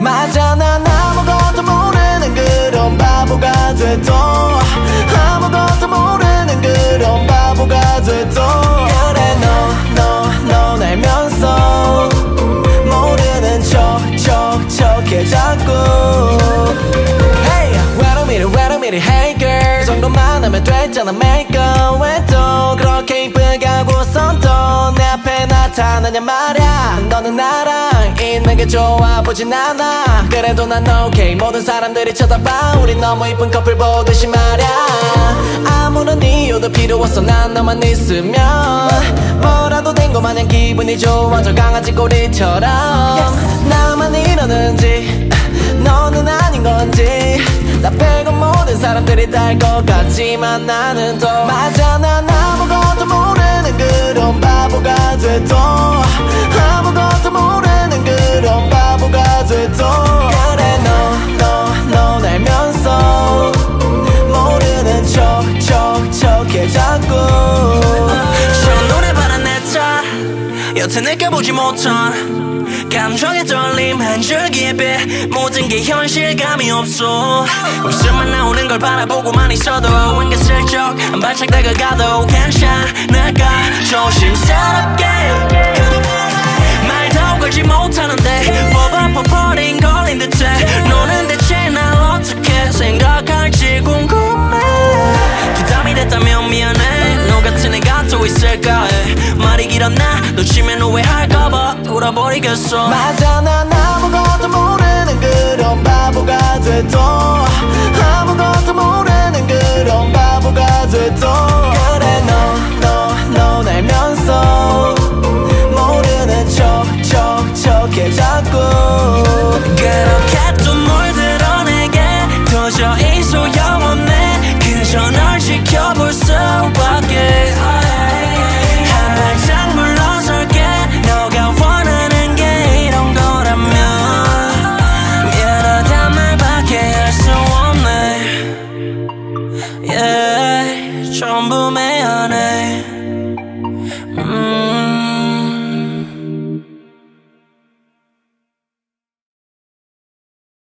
맞아 난 아무것도 모르는 그런 바보가 돼도 아무것도 모르는 그런 바보가 돼도 그래 너너너 알면서 모르는 척척 척해 자꾸. Hey wait a minute wait a minute hey girl. 그 정도만 하면 됐잖아 make up. 왜 이쁘게 하고선 또내 앞에 나타나냐 말야. 너는 나랑 있는 게 좋아 보진 않아. 그래도 난 okay. 모든 사람들이 쳐다봐. 우리 너무 이쁜 커플 보듯이 말야. 아무런 이유도 필요 없어. 난 너만 있으면 뭐라도 된거 마냥 기분이 좋아져. 강아지 꼬리처럼 나만 이러는지 너는 아닌 건지. 나 빼고 모든 사람들이 다것 같지만 나는 또 맞아 바보가 돼도 아무것도 모르는 그런 바보가 돼도 그래 너너너 알면서 모르는 척척 척해 자꾸 저 노래바란 내차 여태 느껴보지 못한 감정의 떨림 한 줄기에 배. 모든 게 현실감이 없어. 웃음만 나오는 걸 바라보고만 있어도 은근슬쩍 한 발짝 다가가도 괜찮을까? 조심스럽게. 말도 걸지 못하는데 뽑아버린 걸린 듯해. 너는 대체 날 어떻게 생각할지 궁금해. 부담이 됐다면 미안해. 너 같은 애가 또 있을까 해. 말이 길었나? 놓치면 오해할까 봐 돌아버리겠어. 맞아 난 아무것도 모르는 그런 바보가 돼도 꿈의 안에 음.